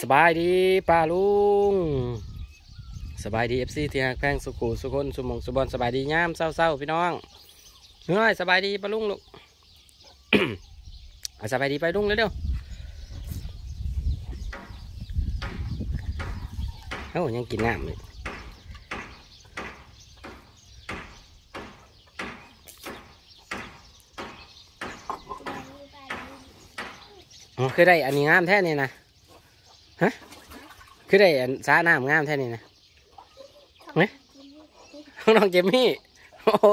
สบายดีป้าลุงสบายดีเอฟซีที่ฮักแพงสุขุสุคนสุมงสุบอลสบายดีย่ามเศร้าๆพี่น้องเฮ้ยสบายดีป้าลุงลูกอะสบายดีไปลุงเร็วๆเอ้ายังกินน้ำเลยอ๋อคือได้อันนี้งามแท้นี่นะ ฮะคือได้อันสาน้ำงามแท้นี่นะเฮ้ยน้องเจมมี่โอ้โห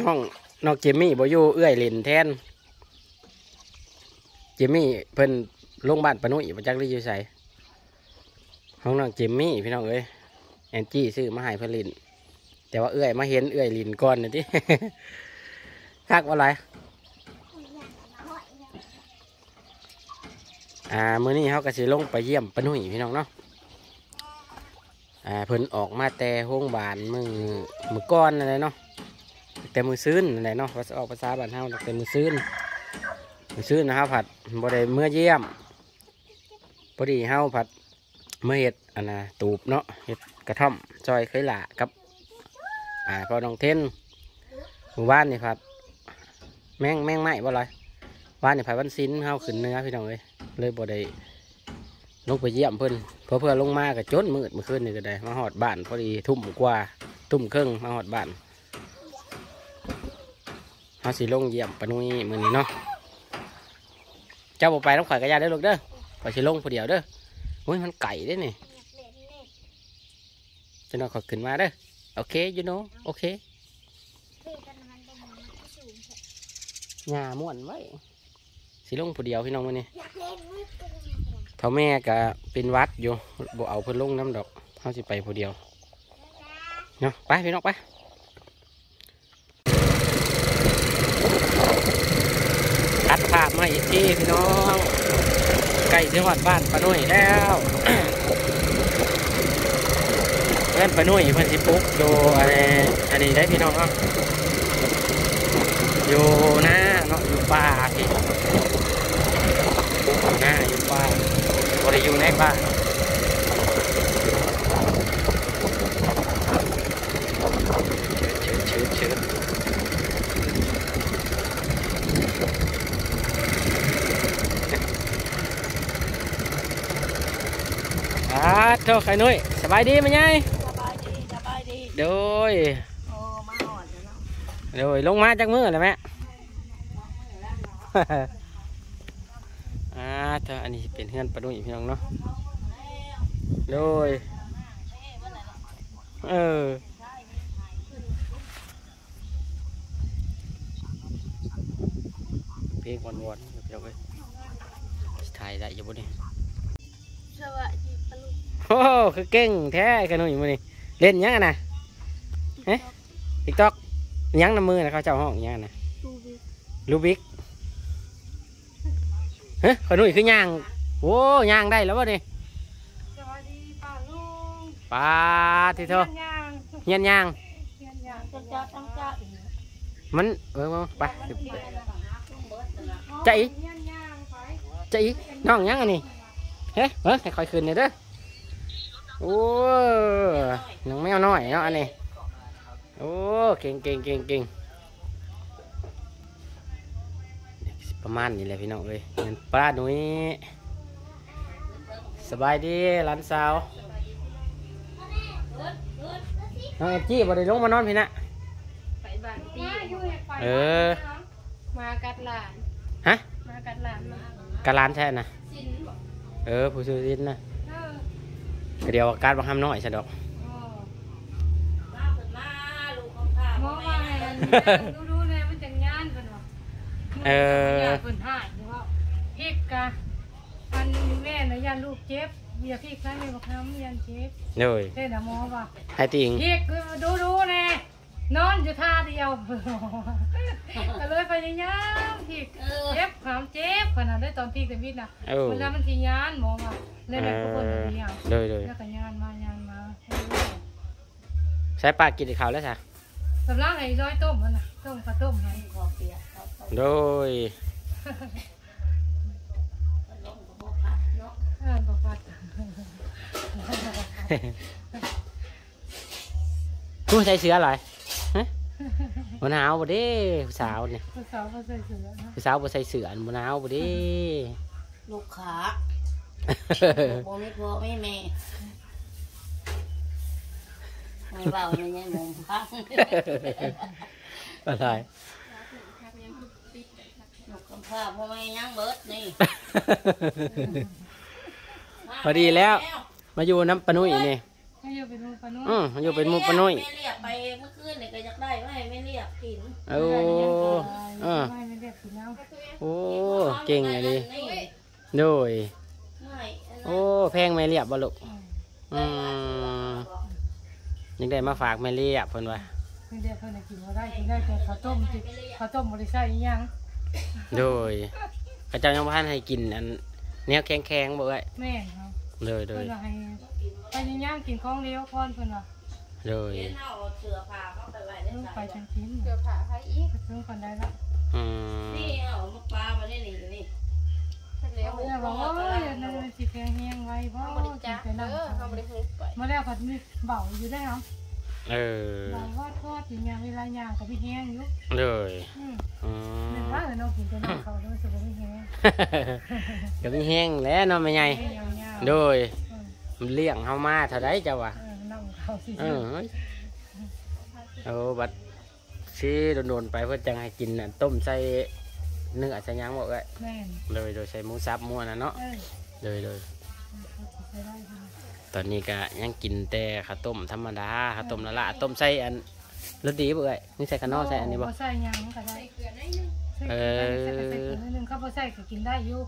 น้องน้องเจมมี่บอยู่เอื้อยเล่นแทน เจมมี่เพิ่นลงบ้านปะนุ่ยมาจากรีอยู่ใส่ห้องน้องเจมมี่พี่น้องเอ้ยแอนจี้ซื้อมาให้เพิ่นลินแต่ว่าเอื้อยมาเห็นเอื้อยลินก่อนนี่ที่คักว่าไร อ่ามื้อนี้เขาก็สิลงไปเยี่ยมปนุ่ยพี่น้องเนาะอ่าเพิ่นออกมาแต่โรงบาลมือมือก้อนอะไรเนาะแต่มือซื้นอะไรเนาะว่าสิออกภาษาบ้านเฮาแต่มือซื้นมือซื้อนะครับผัดบ่ได้เมื่อเยี่ยมพอดีเฮาผัดเมื่อเห็ดอันน่ะตูบเนาะเห็ดกระท่อมซอยเคยหละกับอ่าพอน้องเทนหมู่บ้านนี่ผัดแมงแมงไหม้บ่เลยบ้านนี่ผัดวันซินเฮาขึ้นเนื้อพี่น้องเลย เลยบ่ได้ลงไปเยี่ยมเพิ่นเพอเพื่อลงมาก็จนมืดเมื่อคืนนี่ก็ได้ มาหอดบ้านพอดีทุ่มกว่าทุ่มครึ่งมาหอดบ้านเฮาสิลงเยี่ยมปะนุ้ยมื้อนี้เนาะเจ้าบอไปต้องข่อยกระยาได้อลูกเด้อข่อยสิลงผู้เดียวเด้อโอ้ยมันไก่เด้อนี่จะนอนข่อยขึ้นมาเด้อโอเคยูโนโอเคหญ้าม่วนไว้ สิลงผู้เดียวพี่น้องมื้อนี้เท่าแม่ก็เป็นหวัดอยู่บ่เอาเพิ่นลงน้ำดอกเฮาสิไปผู้เดียวเนาะไปพี่น้องไปตัดภาพมาอีกทีพี่น้องใกล้สิฮอดบ้านป้านุ่ยแล้วเพื่อนป้านุ่ยเพื่อนสิปลุ๊กอยู่อันนี้อันนี้ได้พี่น้องเนาะอยู่หน้าเนาะอยู่ป่าพี่อยู่หน้าอยู่ป่า บริอยู่ในบ้านเชิดเชิดเชิดเชิดอ่าโทษใครนุ้ยสบายดีไหมยายสบายดีสบายดีโดยโอ้มาหอดแล้วเนาะโดยลงมาจากมือเลยแม่อ่า เธออันนี้เป็นเพื่อนปลาดุยพี่น้องเนาะโดยเออเพลงวนวนๆเดี๋ยวไปถ่ายได้อยังบ่นี่สวัสดีปลุกโอ้โหคือเก่งแท้กันหนุ่ยมื้อนี้เล่นยังอะนะเฮ้ติ๊กต็อกยังน้ำมือนะเขาเจ้าห้องยังอะนะดูวิลูบิก เฮ้ยขนุ่ยคือย่างโอ้ย่างได้แล้ววะนี่สวัสดีป้าลุงปลาที่เธอย่างเฮียนย่างย่างย่างจะจัดตั้งจัดมันเออมาไปใจอีย่างย่างไปใจอีน้องยังอันนี้เฮ้ยเฮ้ยให้คอยคืนเนี่อยเด้อโอ้น้องแมวน้อยเนาะอันนี้โอ้เก่งเก่งเก่งเก่ง ประมาณนี้แหละพี่น้องเอ้ยเงินปลาหนุ่ยสบายดีหลานสาวน้องเอ็จี้บ่ได้ลงมานอนพี่นะไปบ้านตีอยู่ไปเออ มากัดหลานฮะมากัดหลานมากะลานแท้นะสินบอกเออผู้ซื้อดินนะเออก็เดี๋ยวการบังคับน้อยใช่ดอกหมอว่า เออ ย่านคนหายเนาะพริกกะอันแม่นะยันลูกเจ็บอย่าพริกนะไม่บอกน้ำยันเจ็บเลยเต้นนะหมอว่าให้ติงพริกดูดูแน่นอนอยู่ท่าเดียวก็เลยพยายามพริกเจ็บความเจ็บขนาดได้ตอนพริกแต่วิทย์นะเออเวลามันทียานหมอว่าเล่นแบบคนเดียวเลยเลยแล้วก็ยานมายานมาใช้ปากกินข้าวแล้วจ้ะสำลักให้ร้อยต้มมันน่ะต้มกระต้มให้ขอเปียกขอตก โดยลงกับพวกพัดเนาะเออบ่ฟัดผู้ใส่เสื้ออะไรฮะบ่หนาวบ่เด้ผู้สาวนี่ผู้สาวก็ใส่เสื้อนะผู้สาวบ่ใส่เสื้อบ่หนาวบ่เด้ลูกขาโบไม่พอไม่แม่ไม่เบาไม่ยังมุมพังอะไร ลูกกำพร้าพ่อแม่ยังเบิดนี่ พอดีแล้ว มาอยู่น้ำปะนุ่ยนี่ให้อยู่เป็นหมูปลานุ่อือมาอยู่เป็นหมู่ปะนุ่ยแม่เรียกไปเมื่อคืนเนี่ยก็อยากได้ไม่ไม่เรียกกินโอ้เออไม่ไม่เรียกกินแล้วโอ้เก่งเลยดิโดยไม่อันนั้นโอ้แพงไม่เรียบบ่ลูกอืมยังได้มาฝากไม่เรียบเพิ่นว่าไม่เรียกเพิ่นให้กินบ่ได้กินได้แต่ข้าวต้มจิข้าวต้มบ่ได้ใส่อีหยัง โดยพระเจ้ายังบ่ทันให้กินอันแนวแข็งๆบ่เอ้ยแม่นครับเลยโดเพิ่ยนว่าให้พยายามกินของเลี้ยวก่อนเพิ่นว่าโดยเห็นเอาเสือผ้าเข้าไปไว้ในลูกใส่ไปจังกินเกือบผ่าใครอีกซื้อก่อนได้ละอืมนี่เอามาปลามาได้นี่นี่สักแล้วเออบอกว่าโอ้ยนั่นมันสิแข็งแฮงไว้บ่เขาบริกิจานคไปนั่งเออเขาบริหุบไปมาแล้วผัดมีเบาอยู่ได้เหรอ เออเบาว่าทอดอย่างเงี้ยเวลาย่างก็ไม่แห้งอยู่เลยอืมอืเป็นมว่าเออเรากินตัวน้ำเขาแล้วมันจะบ่ไม่แห้งก็มีแห้งแล้วเนาะแม่ใหญ่แห้งยาวๆโดยเออมันเลี้ยงเฮามาเท่าใดเจ้าวะ เออน้ำเขาสิเออเฮ้ยเอาบัดซีโดนๆไปเพื่อจังให้กินน่ะต้มใส่เนื้อใส่หยังบ่เอ้ยแม่นเลยโดยใส่หมูสับมั่วน่ะเนาะเออเลยเลย เขาสิใช้ได้ค่ะ ตอนนี้ก็ยังกินแต่ข้าวต้มธรรมดาข้าวต้มละละต้มใส่อันรสดีบ่เอ้ยนี่ใส่กระนอใส่อันนี้บ่ใส่หยังก็ได้ใส่เกลือหน่อยนึงใส่เอใส่อใส่เกลือนิดนึงเขาบ่ใส่ก็กินได้อยู่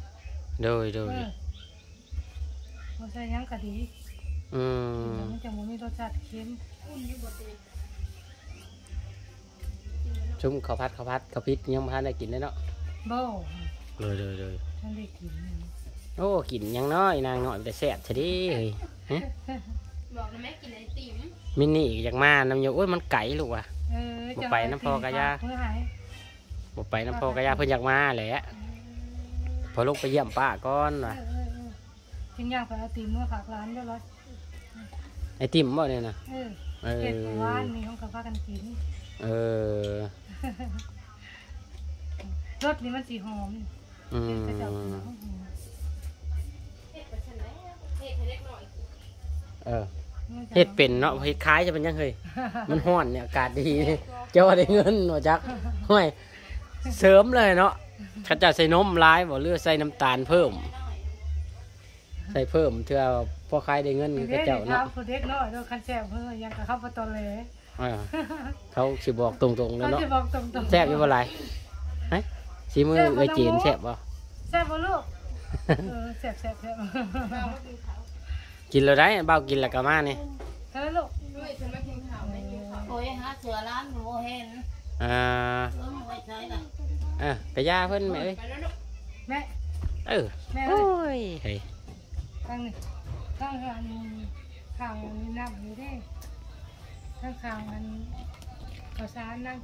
โดยโดเอยอบ่ใส่หยังก็ดีอืมมันจะบ่มีรสชาติเค็มชุ่มข้าวผัดข้าวผัดข้าวพริกยังบ่ทันได้กินเลยเนาะบ่เลยเลยเลยท่านได้กินโอ้กินยังน้อยนางน้อยแต่แซ่บซะดิเฮ้ยฮะ บอกนะแม่กินไอติมมินนี่อีกอยากมาน้ำโยโอ้ยมันไก่ลูกว่ะ เออบ่ไปน้ำพอกะยา เพื่อหายบอกไปน้ำพอกระยาเพิ่นอยากมาแหละพอลงไปเยี่ยมป้าก่อนเอว่ะอเออเออจริงอยากไปเอาตีนเมื่อฝากร้านเรียบร้อยไอติมบ่เนี่ยนะเออเอเก็บอหวานมีห้องกับพากันกิน เออ รสนี่มันสีหอมอืเก็บกระเจ้ากินมแล้วหอมเห็ดไปฉันแล้วเห็ดให้เล็กหน่อย เออเฮ็ดเป็นเนาะเฮ็ดคล้ายจะเป็นยังเฮ้ยมันห้อนเนี่ยอากาศดีเจ้าได้เงินว่าจักห้วยเสริมเลยเนาะเขาจะใส่นมร้ายบ่หรือใส่น้ำตาลเพิ่ม ใส่เพิ่มเพื่อพอขายได้เงินเด็ก็กเจ้าเด็กเนาะเขาเด็กน้อยด้วยคันแซ่บเพื่อยังกับข้าวปลาตอเลยเออเขาสิบอกตรงๆเลยเขาเนาะจะบอกตรงๆแซ่บอยู่บ่ไรเฮ้ยสีมือเอ้ยจีนแซ่บบ่แซ่บบ่ลูกเออแซ่บแซ่บแซ่บเรามา กินข้าวกินแล้วได้เบากินแล้วก็มานี่เออลูกด้วยฉันมากินข้าวไม่กินข้าวโอ้ยหาเสือร้านโบเห็นอ่าเสือไม่ไว้ใช้น่ะเออกระยาเพิ่นแม่เอ้ยไปแล้วลูกแม่เออแม่โอ้เลยยเฮ้ยข้างนี้ข้างอันข้างอันนี้น้ำนี่เด้ข้างข้างอันข้าวสารนั่ง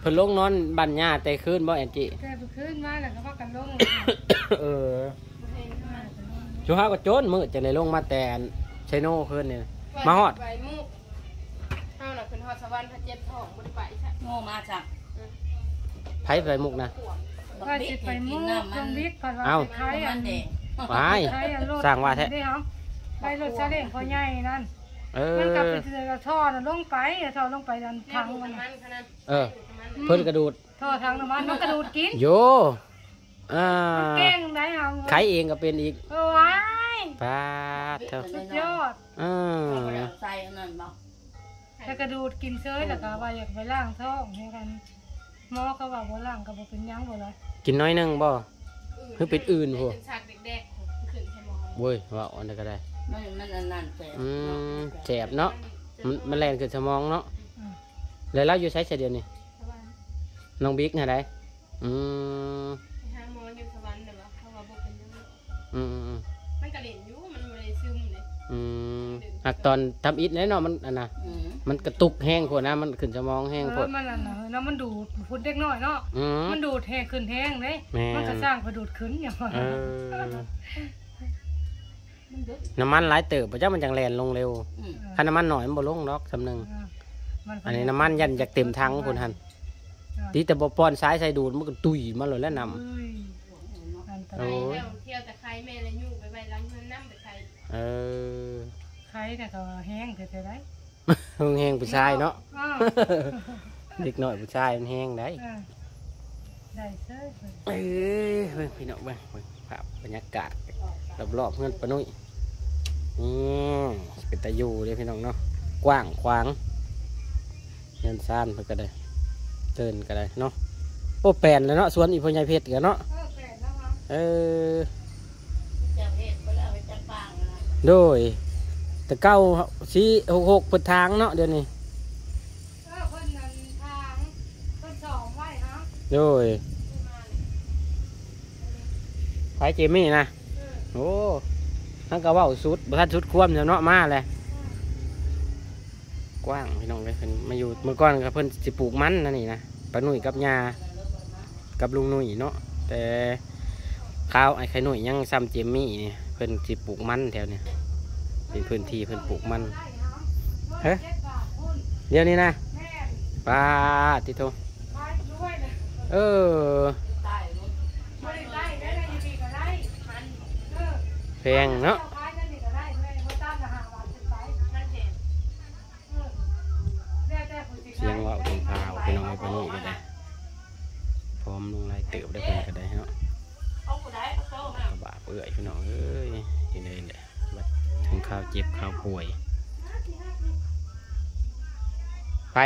เพิ่นลงนอนบันหญ้าแต่คืนบ่แอนจิแกไปขึ้นมาแล้วก็ว่ากันลงเออเห็นมา ชูฮาก็โจนมื้อจังได๋ลงมาแต่อันไชโน่คืนนี่นะมาฮอด ไปมุกเอาหน่ะขึ้นฮอดสวรรค์พระเจ็ดทองบริไปใช่โง่มาจากไผไปมุกนะขวบบักว่าบิ๊สิกไปให้กิมุ่นงน้ำมัตรนงวิกก่อนว่าเอ้า ไปขายอัมันนแดงวาย ขายอันรถสร้างว่าแท้ ได้เหรอไปรถซาเล้งพอใหญ่นั่น เอมันกลับอไปเจอกับท่อน่ะลงไปเอาท่อลงไปดันแม่ทางดูมันน้ำน่ะมันขนาดเออดูน้ำมันเพิ่นกระดูดท่อทางน้ำมันมันกระดูดกินโย อ่าเก่งไหนเอาขายเองก็เป็นอีกเออว้ายปาดเถอะสุดยอดอืมเอาไปเอาใส่อันนั้นบอกแล้วกระดูดกินเซยแล้วก็ว่าอยากไปล้างท้องให้กันหมอก็ว่าบ่ล้างก็บ่เป็นหยังบ่เลยกินน้อยหนึงบ่คือเป็นอื่นพวกเป็นฉากเด็กๆขึ้นใช่ไหมเว้ยว่าอันนั้นก็ได้มันมันอันนั้นแปลกอืเนาะมแสบเนาะมันมันแล่นขึ้นสมองเนาะอืมแล้วเราอยู่ใช้เฉเดียวนี่สวรรค์น้องบิ๊กนะได้อืม อกเป็นยังไงอืมอืมมันกระเด็นอยู่มันไม่ได้ซึมเลยอืมหักตอนทำอิฐแน่นอนมันอันน่ะอืมมันกระตุกแห้งพวกนะมันขึ้นสมองแห้งเอพวอกมันอันน่ะแล้วมันดูดพุ่นเด็กน้อยเนาะ อืม มันดูดแห้งขึ้นแห้งเด้แม่น มันก็สร้างกระดูดขึ้นอย่างว่าเออน้ำมันหลายเติบพระเจ้ามันจังแลนลงเร็วอืมคันน้ำมันหน่อยมันบ่ลงดอกสำนึงเออมัอันนี้น้ำมันยันจากเต็มถังพุ่นหันที่แต่บ่ป้อนซ้ายใส่ดูดมันก็ตุยมาเลยแล้วนำ เอ้ย อันตโอ้รายไปแล้วเที่ยวแต่ใครแม่และยุ่งไปไว้ล้างเงินน้ำไปใครเออใครเนี่ยก็แห้งเท่ๆได้เฮงแห้งผู้ชายเนาะ อ้าวเด็กน้อยผู้ชายมันแห้งได้เออได้เซ้ยเอ้ยเบิ่งพี่น้องเบิ่งเบิ่งภาพบรรยากาศรอบๆเพื่อนปะนุ้ยนี่เป็นตะยูเลยพี่น้องเนาะกว้างขวางเงินซ่านเพิ่นก็ได้เดินก็ได้เนาะโอ้แปลนเลยเนาะสวนอีพญายเพชรกันเนาะ เอ เออจะเฮ็ดไปแล้วไปจับปางนะโดย แต่เก้าชี้หกหกเปิดทางเนาะเดี๋ยวนี้เออเพิ่นนั่นทางเพิ่นสองไว้ฮะโดยไปเจมี่นะโอ้ทั้งกระเว่าสุดบ่ทันสุดควมเนาะมาเลยกว้างพี่น้องเลยเพิ่นมาอยู่เมื่อก่อนก็เพิ่นสิปลูกมันนะนี่นะป้าหนุ่ยกับยากับลุงหนุ่ยเนาะแต่ ข้าวไอ้ไข่หนุ่ยยังซ้ำเจมมี่นี่เพิ่นจีปลูกมันแถวเนี่ยเป็นพื้นที่เพิ่นปลูกมันเฮ้ยเดี๋ยวนี้นะป้าติโตเออแพงเนาะ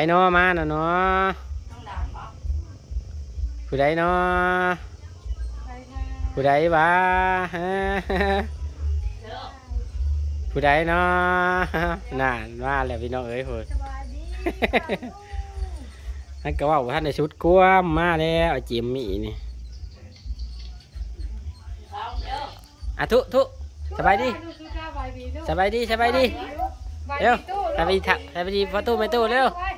เนาะมาเนาะเนาะต้องด่างบ่ผู้ใดเนาะไปนะผู้ใดวะฮะเด้อผู้ใดเนาะน่ามาแล้วพี่น้องเอ้ยเฮ้ยสบายดีนั่นก็ว่าท่านในชุดกวมมาแล้วไอ้จิมมี่นี่เอาเด้ออะทุทุสบายดีลูกคือข้าวใบดีลูกสบายดีสบายดีใบเร็วตู้สบายดีทักสบายดีประตูไม่ตู้เร็วไปสวัสดี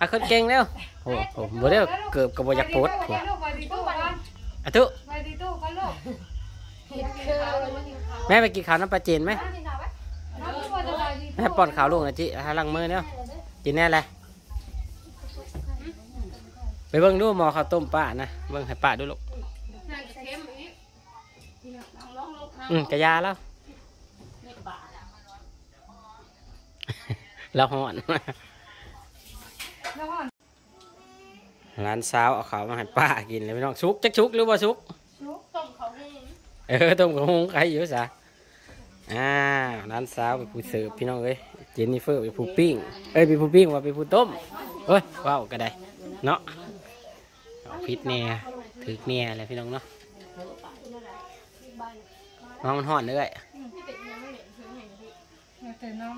อะคนเก่งเร็วโอ้โหบ่เร็วเกือบกับบอยากโพสต์ไปลูกไปดีตู้กันอะทุกแม่ไปกินข้าวน้ำปลาเจนไหมแม่ป้อนข้าวลูกน่อยจิหาลังมือเนี่ยกินแน่เลยไปเบิ่งดูหมอข้าวต้มป้านะเบิ่งให้ป้าดูลูกอืมกระยาแล้วนี่บาทแล้วหอน ร้านสาวเอาข้าวมาให้ป้ากินเลยพี่น้องชุกจักชุกหรือว่าชุกต้มเขาหุ้งเออต้มกระหงใครอยู่ซะอ่าร้านสาวเป็นผู้เสิร์ฟพี่น้องเอ้ยเจนนิเฟอร์เป็นผู้ปิ้งเอ้ยเป็นผู้ปิ้งว่าเป็นผู้ต้มเอ้ยว้าวก็ได้เนาะเอาพิษแน่ถือแน่อะไรพี่น้องเนาะน้องมันห่อนเลยที่เป็นยังไม่เห็นถึงเห็นที่เตือนน้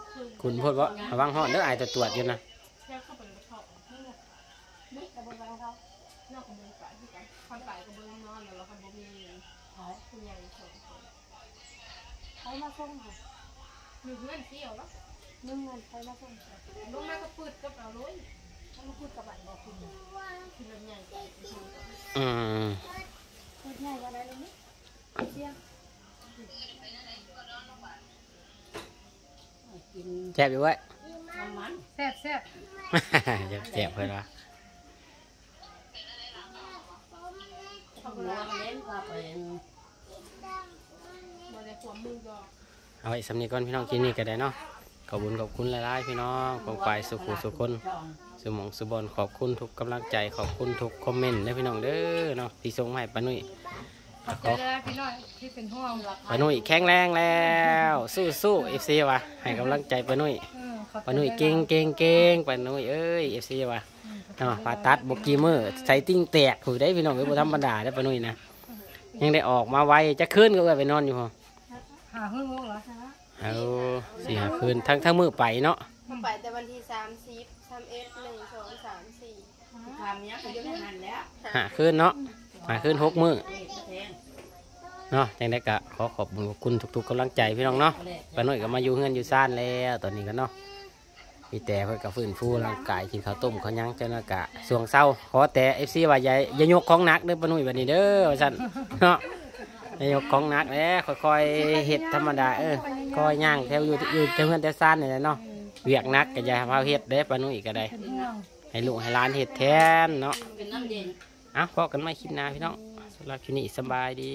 อ คุณพูดว่าระวังห่อนเด้อไอายตัวตรวจอยู่นะเขาไปในเขานี่แต่บนเขานอกของบรรยากาศที่กันคนตายกับเบิ้งนอนแล้วเราคนบ่มีคุณยายสองคนใครมาส่งค่ะมีเพื่อนเที่ยวแล้วนึ่งเงินใครมาส่งลงมาก็ปืดกับเราเลยถ้ามาพูดกับบัตรบอกคุณคือราใหญ่อืมพูดง่ายว่าอะไรเลยนี่เสียง กินแจ็บอยู่ไว้น้ำมันแซ่บแซ่บเจ็บเพื่อนวะหัวเล่นก็เป็นมาในขวมือดอกเอาไอ้สำนีก่อนพี่น้องกินนี่ก็ได้เนาะขอบคุญขอบคุณหลายๆพี่น้องกองไปสุขุสุคนช่องสมองสุบอลขอบคุณทุกกำลังใจขอบคุณทุกคอมเมนต์นะพี่น้องเด้อเนาะที่ส่งมาให้ป้านุ่ย ขอบใจเลยพี่น้อยที่เป็นห่วงป้านุ่ยแข็งแรงแล้วสู้สู้เอฟซีวะให้กำลังใจป้านุ่ยเออขอบใจป้านุ่ยเก่งเก่งเก่งป้านุ่ยเอ้ยเอฟซีวะเนาะผ่าตัดบกีมือใส่ติ้งแตกผู้ได้พี่น้องเอ้ยบ่ธรรมดาได้อป้านุ่ยนะยังได้ออกมาไวจะคืนก็เอ้ยไปนอนอยู่พอหาเพิ่งโมงเหรอเอาสี่หาคืนทั้งทั้งมือไปเนาะไปแต่วันที่สามสิบสามเอ็ดหนึ่งสองสามสี่ทำเนี้ยก็ยังหันแล้วหาคืนเนาะหาคืนหกมือ เนาะจังได้ก็ขอขอบคุณคุณทุกๆกำลังใจพี่น้องเนาะป้าน้อยก็มาอยู่เฮือนอยู่ซ่านแล้วตอนนี้ก็เนาะมีแต่เพื่อกับฟื้นฟูร่างกายกินข้าวต้มข้าวยังเจ้าน้ากะส่วงเศร้าขอแต่เอฟซีว่าอย่ยายกของหนักเด้อป้าน้อยบัดนี้เด้อว่าซั่นเนาะยายกของหนักแหล้วค่อยๆเฮ็ดธรรมดาเออค่อยย่างแถวอยู่อยู่แถวเฮือนแต่ซ่านนี่แหละเนาะเวียกหนักก็อย่าพาเฮ็ดเด้อป้าน้อยก็ได้ให้ลูกให้หลานเฮ็ดแทนเนาะเอ้าพอกันไม่คลิปหน้าพี่น้อง สำหรับคลิปนี้สบายดี